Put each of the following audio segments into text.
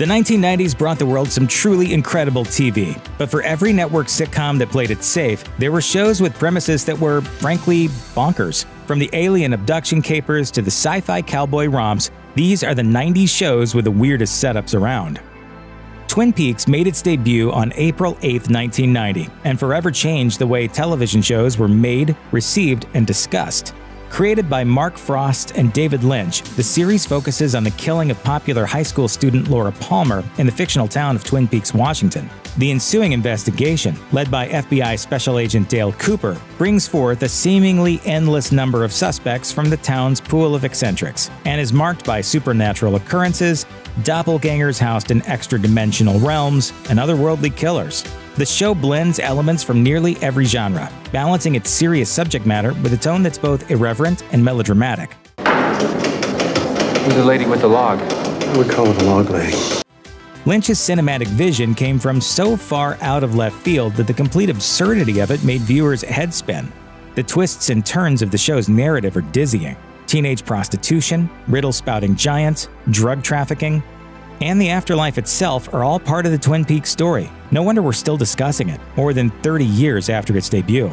The 1990s brought the world some truly incredible TV, but for every network sitcom that played it safe, there were shows with premises that were, frankly, bonkers. From the alien abduction capers to the sci fi cowboy romps, these are the 90s shows with the weirdest setups around. Twin Peaks made its debut on April 8, 1990, and forever changed the way television shows were made, received, and discussed. Created by Mark Frost and David Lynch, the series focuses on the killing of popular high school student Laura Palmer in the fictional town of Twin Peaks, Washington. The ensuing investigation, led by FBI Special Agent Dale Cooper, brings forth a seemingly endless number of suspects from the town's pool of eccentrics, and is marked by supernatural occurrences, doppelgangers housed in extra dimensional realms, and otherworldly killers. The show blends elements from nearly every genre, balancing its serious subject matter with a tone that's both irreverent and melodramatic. Who's the lady with the log? I would call it a log lady. Lynch's cinematic vision came from so far out of left field that the complete absurdity of it made viewers' heads spin. The twists and turns of the show's narrative are dizzying. Teenage prostitution, riddle spouting giants, drug trafficking, and the afterlife itself are all part of the Twin Peaks story. No wonder we're still discussing it, more than 30 years after its debut.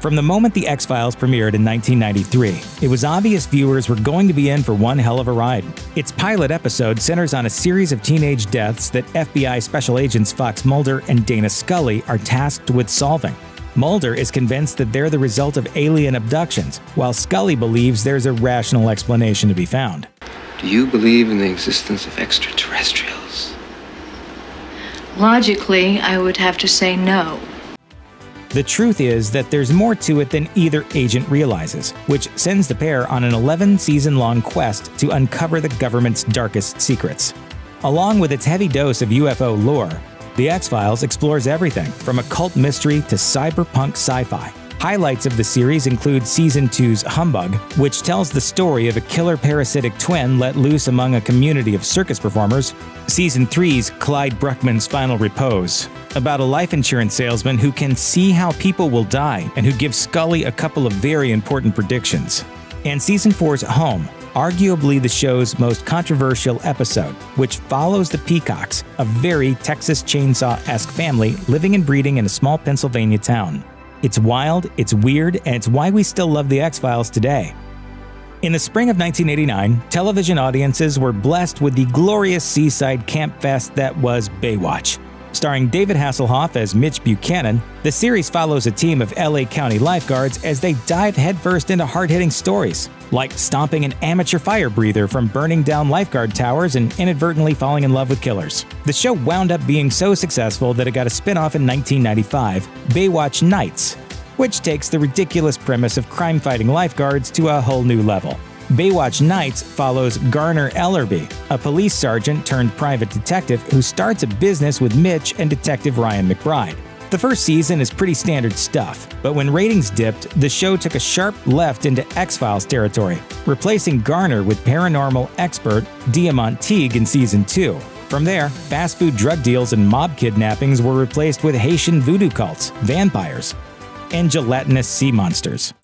From the moment The X Files premiered in 1993, it was obvious viewers were going to be in for one hell of a ride. Its pilot episode centers on a series of teenage deaths that FBI Special Agents Fox Mulder and Dana Scully are tasked with solving. Mulder is convinced that they're the result of alien abductions, while Scully believes there's a rational explanation to be found. Do you believe in the existence of extraterrestrials? Logically, I would have to say no. The truth is that there's more to it than either agent realizes, which sends the pair on an 11 season long quest to uncover the government's darkest secrets. Along with its heavy dose of UFO lore, The X Files explores everything from occult mystery to cyberpunk sci fi. Highlights of the series include Season 2's Humbug, which tells the story of a killer parasitic twin let loose among a community of circus performers, Season 3's Clyde Bruckman's Final Repose, about a life insurance salesman who can see how people will die and who gives Scully a couple of very important predictions, and Season 4's Home, arguably the show's most controversial episode, which follows the Peacocks, a very Texas Chainsaw esque family living and breeding in a small Pennsylvania town. It's wild, it's weird, and it's why we still love The X Files today. In the spring of 1989, television audiences were blessed with the glorious seaside camp fest that was Baywatch. Starring David Hasselhoff as Mitch Buchanan, the series follows a team of LA County lifeguards as they dive headfirst into hard hitting stories, like stomping an amateur fire breather from burning down lifeguard towers and inadvertently falling in love with killers. The show wound up being so successful that it got a spin off in 1995, Baywatch Nights, which takes the ridiculous premise of crime fighting lifeguards to a whole new level. Baywatch Nights follows Garner Ellerbee, a police sergeant turned private detective who starts a business with Mitch and Detective Ryan McBride. The first season is pretty standard stuff, but when ratings dipped, the show took a sharp left into X Files territory, replacing Garner with paranormal expert Diamont Teague in season 2. From there, fast food drug deals and mob kidnappings were replaced with Haitian voodoo cults, vampires, and gelatinous sea monsters.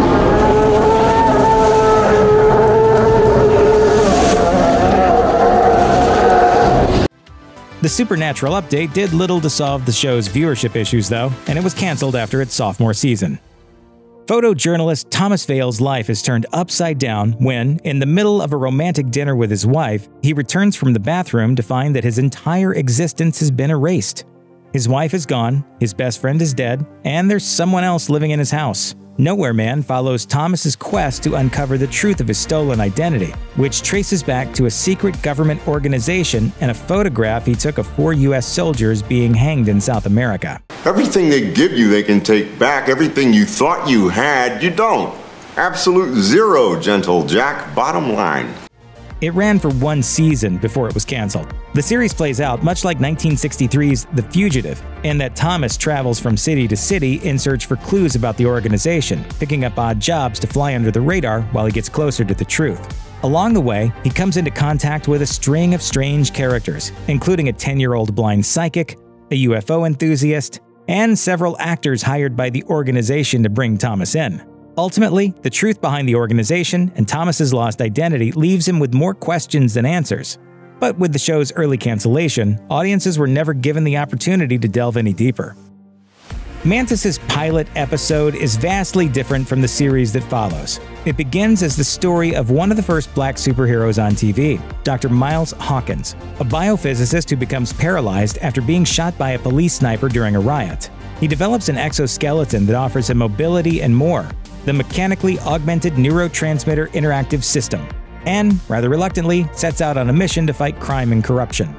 The Supernatural update did little to solve the show's viewership issues, though, and it was cancelled after its sophomore season. Photojournalist Thomas Vale's life is turned upside down when, in the middle of a romantic dinner with his wife, he returns from the bathroom to find that his entire existence has been erased. His wife is gone, his best friend is dead, and there's someone else living in his house. Nowhere Man follows Thomas's quest to uncover the truth of his stolen identity, which traces back to a secret government organization and a photograph he took of four U.S. soldiers being hanged in South America. Everything they give you, they can take back. Everything you thought you had, you don't. Absolute zero, gentle Jack. Bottom line. It ran for one season before it was canceled. The series plays out much like 1963's The Fugitive, in that Thomas travels from city to city in search for clues about the organization, picking up odd jobs to fly under the radar while he gets closer to the truth. Along the way, he comes into contact with a string of strange characters, including a 10 year old blind psychic, a UFO enthusiast, and several actors hired by the organization to bring Thomas in. Ultimately, the truth behind the organization and Thomas's lost identity leaves him with more questions than answers. But with the show's early cancellation, audiences were never given the opportunity to delve any deeper. Mantis's pilot episode is vastly different from the series that follows. It begins as the story of one of the first black superheroes on TV, Dr. Miles Hawkins, a biophysicist who becomes paralyzed after being shot by a police sniper during a riot. He develops an exoskeleton that offers him mobility and more, the mechanically augmented neurotransmitter interactive system, and, rather reluctantly, sets out on a mission to fight crime and corruption.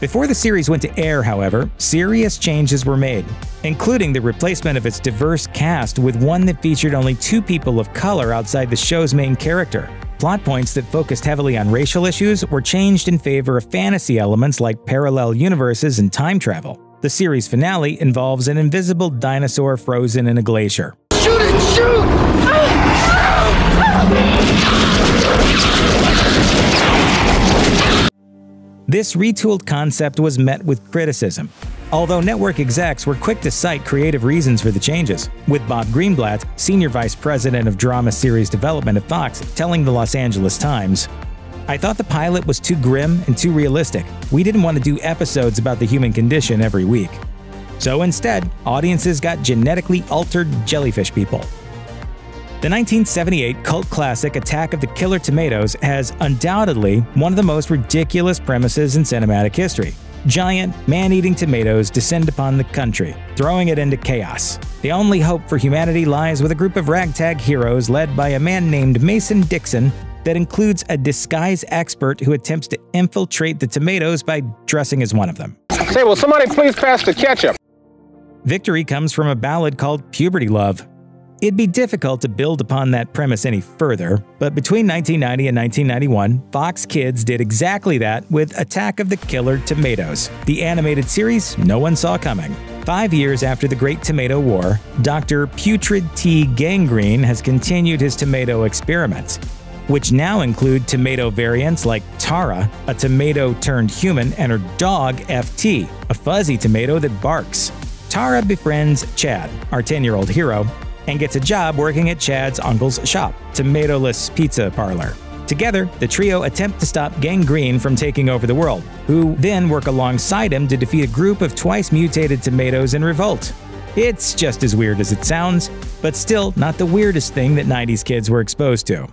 Before the series went to air, however, serious changes were made, including the replacement of its diverse cast with one that featured only two people of color outside the show's main character. Plot points that focused heavily on racial issues were changed in favor of fantasy elements like parallel universes and time travel. The series finale involves an invisible dinosaur frozen in a glacier. This retooled concept was met with criticism, although network execs were quick to cite creative reasons for the changes, with Bob Greenblatt, senior vice president of drama series development at Fox, telling the Los Angeles Times, I thought the pilot was too grim and too realistic. We didn't want to do episodes about the human condition every week. So instead, audiences got genetically altered jellyfish people. The 1978 cult classic Attack of the Killer Tomatoes has undoubtedly one of the most ridiculous premises in cinematic history. Giant, man eating tomatoes descend upon the country, throwing it into chaos. The only hope for humanity lies with a group of ragtag heroes led by a man named Mason Dixon that includes a disguise expert who attempts to infiltrate the tomatoes by dressing as one of them. Say, will somebody please pass the ketchup? Victory comes from a ballad called Puberty Love, It'd be difficult to build upon that premise any further, but between 1990 and 1991, Fox Kids did exactly that with Attack of the Killer Tomatoes, the animated series no one saw coming. Five years after the Great Tomato War, Dr. Putrid T. Gangrene has continued his tomato experiments, which now include tomato variants like Tara, a tomato turned human, and her dog FT, a fuzzy tomato that barks. Tara befriends Chad, our 10 year old hero, and gets a job working at Chad's uncle's shop, Tomatoless Pizza Parlor. Together, the trio attempt to stop Gangrene from taking over the world, who then work alongside him to defeat a group of twice mutated tomatoes in revolt. It's just as weird as it sounds, but still not the weirdest thing that 90s kids were exposed to.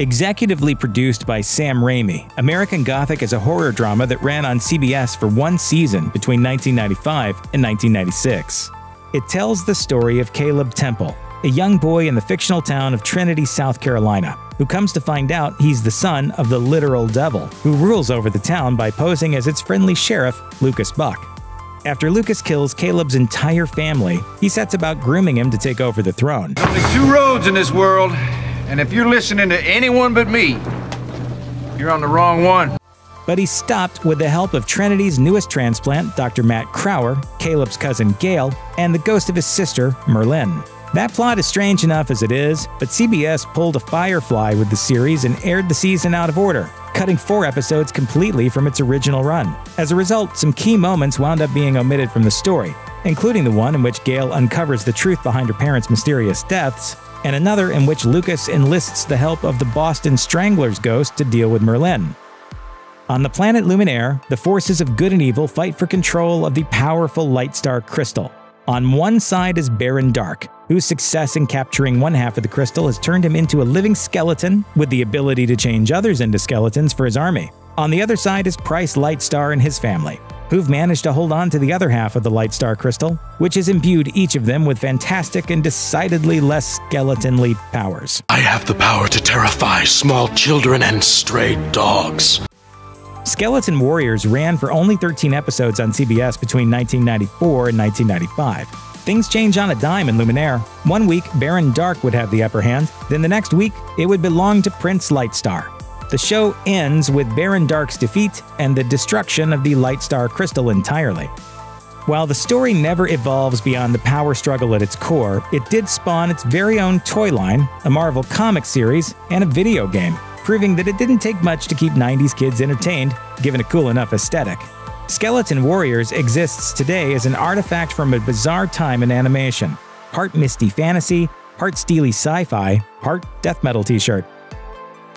Executively produced by Sam Raimi, American Gothic is a horror drama that ran on CBS for one season between 1995 and 1996. It tells the story of Caleb Temple, a young boy in the fictional town of Trinity, South Carolina, who comes to find out he's the son of the literal devil, who rules over the town by posing as its friendly sheriff, Lucas Buck. After Lucas kills Caleb's entire family, he sets about grooming him to take over the throne. Only two roads in this world, and if you're listening to anyone but me, you're on the wrong one but he stopped with the help of Trinity's newest transplant, Dr. Matt Crower, Caleb's cousin Gail, and the ghost of his sister, Merlyn. That plot is strange enough as it is, but CBS pulled a firefly with the series and aired the season out of order, cutting four episodes completely from its original run. As a result, some key moments wound up being omitted from the story, including the one in which Gail uncovers the truth behind her parents' mysterious deaths, and another in which Lucas enlists the help of the Boston Stranglers ghost to deal with Merlyn. On the planet Luminaire, the forces of good and evil fight for control of the powerful light star crystal. On one side is Baron Dark, whose success in capturing one half of the crystal has turned him into a living skeleton with the ability to change others into skeletons for his army. On the other side is Prince Lightstar and his family, who've managed to hold on to the other half of the Light Star crystal, which has imbued each of them with fantastic and decidedly less skeletonly powers. I have the power to terrify small children and stray dogs. Skeleton Warriors ran for only 13 episodes on CBS between 1994 and 1995. Things change on a dime in Luminaire. One week, Baron Dark would have the upper hand, then the next week, it would belong to Prince Lightstar. The show ends with Baron Dark's defeat and the destruction of the Light Star crystal entirely. While the story never evolves beyond the power struggle at its core, it did spawn its very own toy line, a Marvel comic series, and a video game proving that it didn't take much to keep 90s kids entertained, given a cool enough aesthetic. Skeleton Warriors exists today as an artifact from a bizarre time in animation, part misty fantasy, part steely sci fi, part death metal t shirt.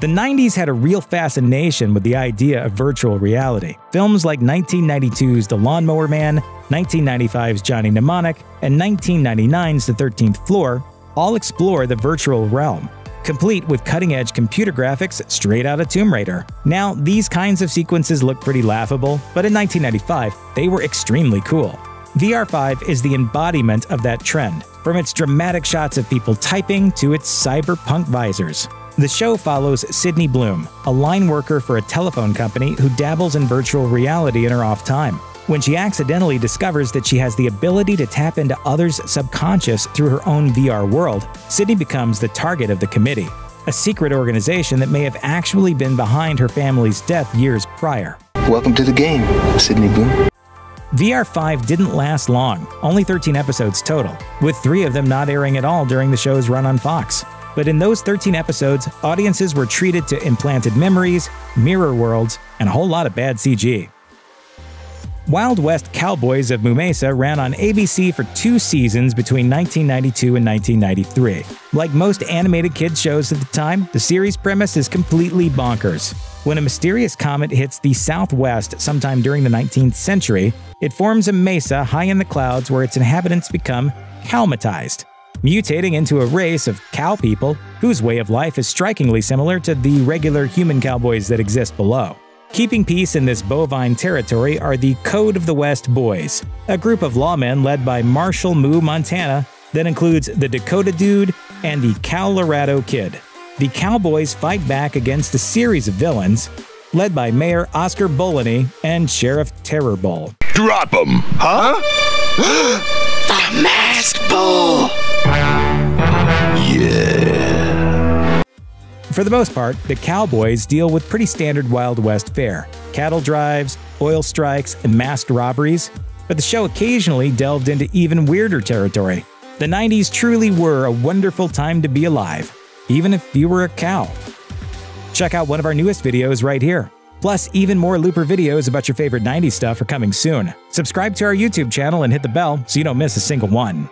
The 90s had a real fascination with the idea of virtual reality. Films like 1992's The Lawnmower Man, 1995's Johnny Mnemonic, and 1999's The 13th Floor all explore the virtual realm, complete with cutting edge computer graphics straight out of Tomb Raider. Now, these kinds of sequences look pretty laughable, but in 1995, they were extremely cool. VR5 is the embodiment of that trend, from its dramatic shots of people typing to its cyberpunk visors. The show follows Sydney Bloom, a line worker for a telephone company who dabbles in virtual reality in her off time. When she accidentally discovers that she has the ability to tap into others' subconscious through her own VR world, Sydney becomes the target of the committee, a secret organization that may have actually been behind her family's death years prior. Welcome to the game, Sydney Bloom. VR5 didn't last long, only 13 episodes total, with three of them not airing at all during the show's run on Fox. But in those 13 episodes, audiences were treated to implanted memories, mirror worlds, and a whole lot of bad CG. Wild West Cowboys of Moo Mesa ran on ABC for two seasons between 1992 and 1993. Like most animated kids shows at the time, the series premise is completely bonkers. When a mysterious comet hits the southwest sometime during the 19th century, it forms a mesa high in the clouds where its inhabitants become cowmatized, mutating into a race of cow people whose way of life is strikingly similar to the regular human cowboys that exist below. Keeping peace in this bovine territory are the Code of the West Boys, a group of lawmen led by Marshall Moo Montana that includes the Dakota Dude and the Cowlorado Kid the Cowboys fight back against a series of villains, led by Mayor Oscar Bulloney and Sheriff Terrorbull. Drop him! Huh? the Masked Bull! For the most part, the Cowboys deal with pretty standard Wild West fare cattle drives, oil strikes, and masked robberies, but the show occasionally delved into even weirder territory. The 90s truly were a wonderful time to be alive even if you were a cow. Check out one of our newest videos right here. Plus, even more Looper videos about your favorite 90s stuff are coming soon. Subscribe to our YouTube channel and hit the bell so you don't miss a single one.